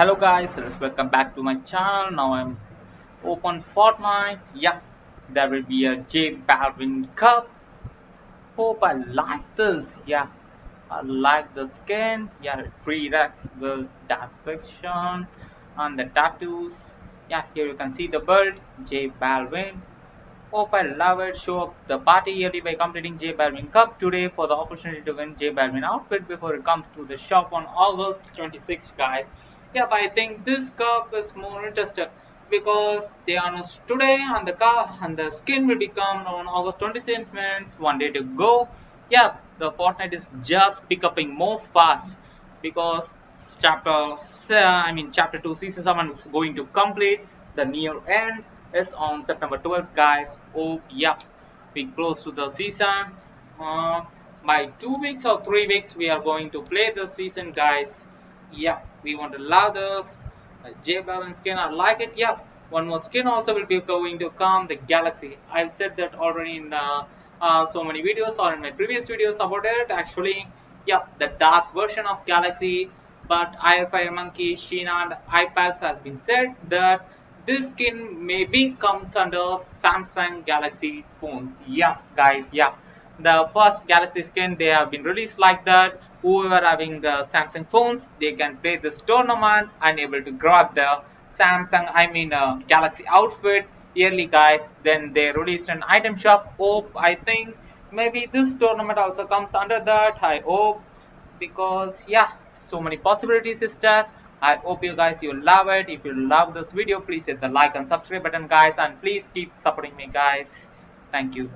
hello guys. Welcome back to my channel. Now i'm open fortnite yeah there will be a j balvin cup. Hope i like this. Yeah i like the skin. Yeah free rex with dark fiction and the tattoos. Yeah here you can see the build j balvin. Hope I love it. Show up the party yearly by completing J Balvin Cup today for the opportunity to win J Balvin outfit before it comes to the shop on August 26th, guys. Yeah, but I think this cup is more interesting because they announced today and the car and the skin will become on August 26th means one day to go. Yeah, the Fortnite is just picking more fast because chapter I mean chapter 2 season 7 is going to complete. The near end is on September 12th guys. Oh yeah we close to the season. Uh, by two weeks or three weeks we are going to play the season guys yeah we want to love this J Balvin skin I like it yeah one more skin also will be going to come the galaxy I said that already in uh, uh, so many videos or in my previous videos about it actually yeah the dark version of galaxy but iFireMonkey, Sheena and iPads has been said that this skin maybe comes under Samsung Galaxy phones. Yeah, guys, yeah. The first Galaxy skin, they have been released like that. Whoever having the Samsung phones, they can play this tournament and able to grab the Samsung, I mean uh, Galaxy outfit yearly, guys. Then they released an item shop. Hope, I think, maybe this tournament also comes under that. I hope because yeah, so many possibilities is there I hope you guys you love it. If you love this video, please hit the like and subscribe button guys and please keep supporting me guys. Thank you.